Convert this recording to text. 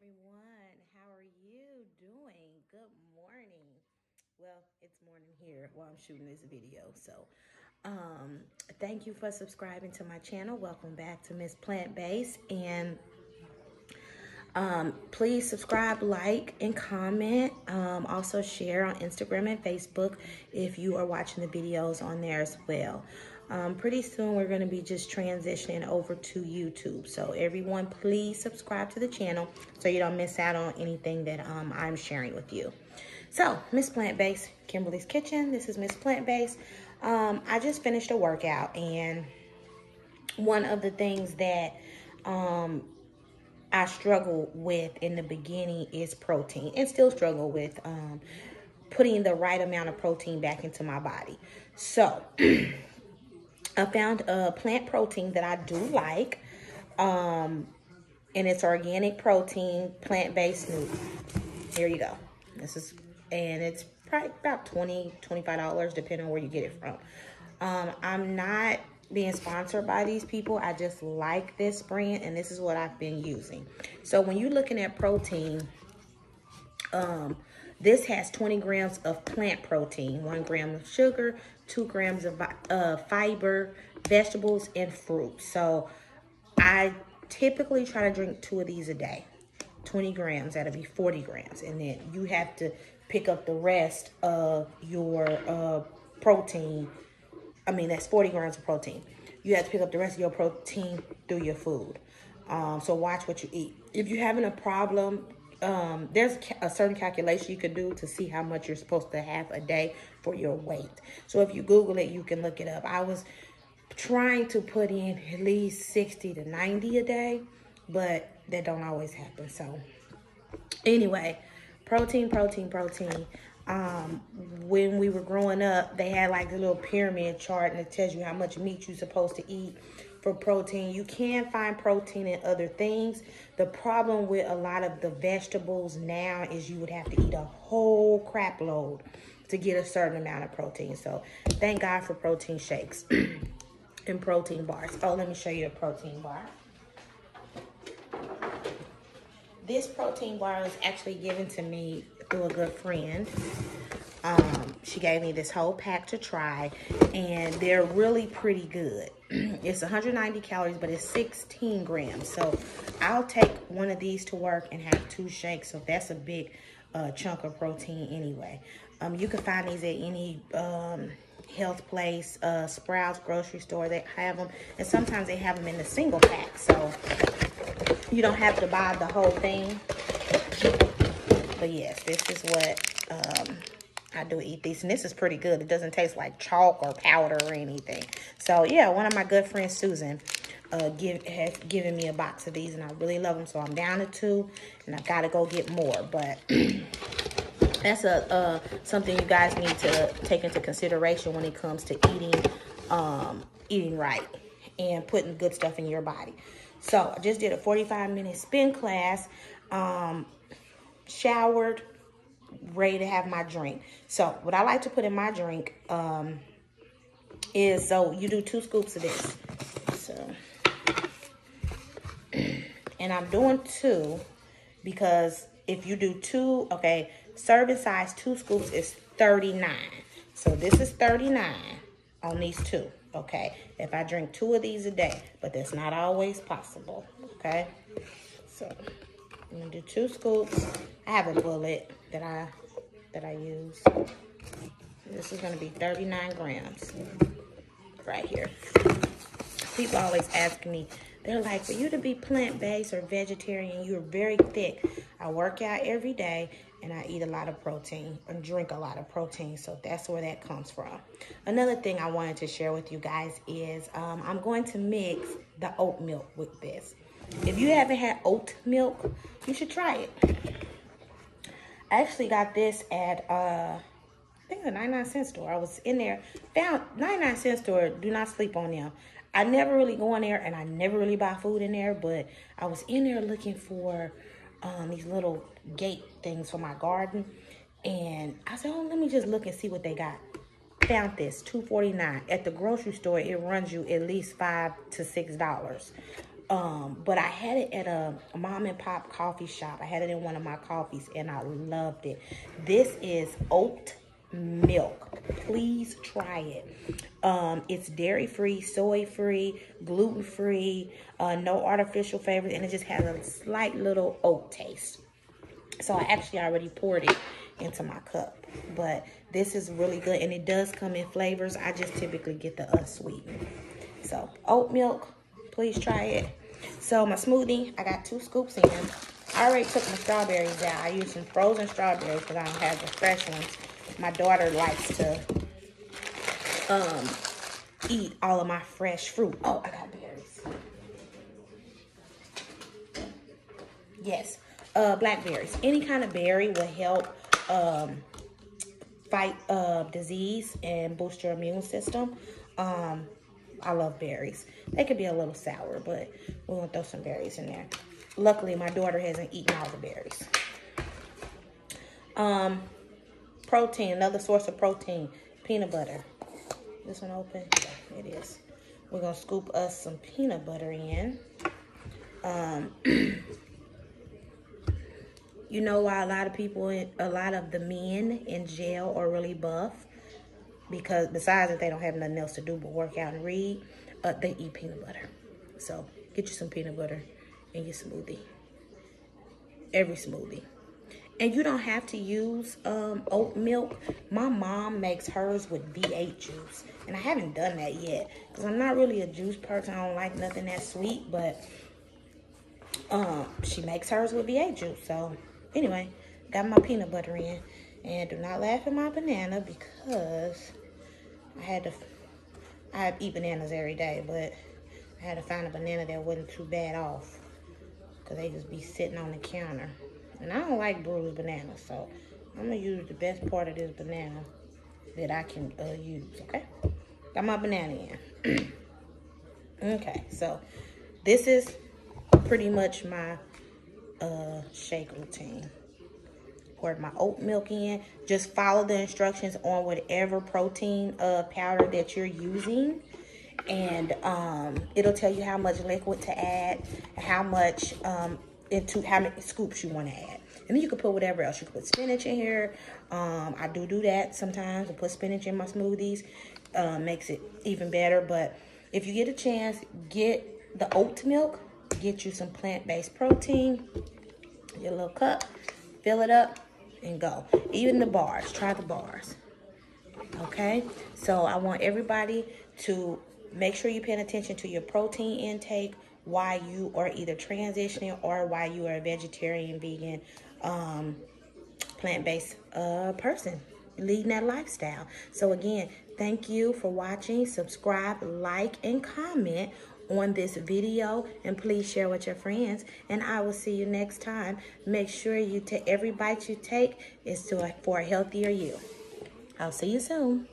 everyone. How are you doing? Good morning. Well, it's morning here while I'm shooting this video. So, um, thank you for subscribing to my channel. Welcome back to Miss Plant Based. And um, please subscribe, like, and comment. Um, also share on Instagram and Facebook if you are watching the videos on there as well. Um, pretty soon we're going to be just transitioning over to YouTube. So everyone, please subscribe to the channel so you don't miss out on anything that um, I'm sharing with you. So, Miss Plant Based, Kimberly's Kitchen. This is Miss Plant Based. Um, I just finished a workout and one of the things that um, I struggle with in the beginning is protein and still struggle with um, putting the right amount of protein back into my body. So, I found a plant protein that I do like. Um, and it's organic protein, plant-based smoothie. Here you go. This is, and it's probably about 20 $25, depending on where you get it from. Um, I'm not being sponsored by these people. I just like this brand, and this is what I've been using. So when you're looking at protein, um, this has 20 grams of plant protein, one gram of sugar, two grams of uh, fiber, vegetables, and fruit. So I typically try to drink two of these a day. 20 grams, that'll be 40 grams. And then you have to pick up the rest of your uh, protein. I mean, that's 40 grams of protein. You have to pick up the rest of your protein through your food. Um, so watch what you eat. If you're having a problem um, there's a certain calculation you can do to see how much you're supposed to have a day for your weight. So if you Google it, you can look it up. I was trying to put in at least 60 to 90 a day, but that don't always happen. So anyway, protein, protein, protein. Um, when we were growing up, they had like a little pyramid chart and it tells you how much meat you're supposed to eat for protein. You can find protein in other things. The problem with a lot of the vegetables now is you would have to eat a whole crap load to get a certain amount of protein. So thank God for protein shakes and protein bars. Oh, let me show you a protein bar. This protein bar was actually given to me through a good friend. Um, she gave me this whole pack to try, and they're really pretty good. it's 190 calories, but it's 16 grams. So I'll take one of these to work and have two shakes. So that's a big uh, chunk of protein anyway. Um, you can find these at any um, health place, uh, Sprouts, grocery store. They have them, and sometimes they have them in the single pack. So you don't have to buy the whole thing. But yes, this is what um, I do eat these, and this is pretty good. It doesn't taste like chalk or powder or anything. So, yeah, one of my good friends, Susan, uh, give, has given me a box of these, and I really love them. So, I'm down to two, and I've got to go get more. But that's a uh, something you guys need to take into consideration when it comes to eating, um, eating right and putting good stuff in your body. So, I just did a 45-minute spin class, um, showered, ready to have my drink. So what I like to put in my drink um, is, so you do two scoops of this. So, and I'm doing two because if you do two, okay, serving size two scoops is 39. So this is 39 on these two, okay? If I drink two of these a day, but that's not always possible, okay? So I'm gonna do two scoops. I have a bullet that I that I use. This is gonna be 39 grams right here. People always ask me, they're like, for you to be plant-based or vegetarian, you're very thick. I work out every day and I eat a lot of protein and drink a lot of protein. So that's where that comes from. Another thing I wanted to share with you guys is um, I'm going to mix the oat milk with this. If you haven't had oat milk, you should try it. I actually got this at, uh, I think the 99 cent store. I was in there, found 99 cent store, do not sleep on them. I never really go in there and I never really buy food in there, but I was in there looking for um, these little gate things for my garden. And I said, oh, let me just look and see what they got. Found this, two forty nine At the grocery store, it runs you at least 5 to $6. Um, but I had it at a, mom and pop coffee shop. I had it in one of my coffees and I loved it. This is oat milk. Please try it. Um, it's dairy free, soy free, gluten free, uh, no artificial flavors, and it just has a slight little oat taste. So I actually already poured it into my cup. But this is really good, and it does come in flavors. I just typically get the unsweetened. So oat milk, please try it. So my smoothie, I got two scoops in. I already took my strawberries out. I used some frozen strawberries because I don't have the fresh ones. My daughter likes to um, eat all of my fresh fruit. Oh, I got berries. Yes, uh, blackberries. Any kind of berry will help um, fight uh, disease and boost your immune system. Um, I love berries. They could be a little sour, but we're gonna throw some berries in there. Luckily, my daughter hasn't eaten all the berries. Um, protein, another source of protein, peanut butter. This one open? It is. We're gonna scoop us some peanut butter in. Um, you know why a lot of people, a lot of the men in jail are really buff? Because besides that they don't have nothing else to do but work out and read, they eat peanut butter. So get you some peanut butter in your smoothie. Every smoothie. And you don't have to use um, oat milk. My mom makes hers with V8 juice. And I haven't done that yet. Because I'm not really a juice person. I don't like nothing that sweet. But um, she makes hers with V8 juice. So anyway, got my peanut butter in. And do not laugh at my banana because I had to, I eat bananas every day. But I had to find a banana that wasn't too bad off. Because they just be sitting on the counter. And I don't like bruised bananas, so I'm to use the best part of this banana that I can uh, use, okay? Got my banana in. okay, so this is pretty much my uh, shake routine. Poured my oat milk in. Just follow the instructions on whatever protein uh, powder that you're using. And um, it'll tell you how much liquid to add, how much um, into how many scoops you want to add. And then you can put whatever else. You can put spinach in here. Um, I do do that sometimes. I put spinach in my smoothies. Uh, makes it even better. But if you get a chance, get the oat milk. Get you some plant-based protein. Your little cup. Fill it up and go. Even the bars. Try the bars. Okay? So I want everybody to make sure you're paying attention to your protein intake why you are either transitioning or why you are a vegetarian, vegan, um, plant-based uh, person leading that lifestyle. So again, thank you for watching. Subscribe, like, and comment on this video and please share with your friends and I will see you next time. Make sure you take every bite you take is to for a healthier you. I'll see you soon.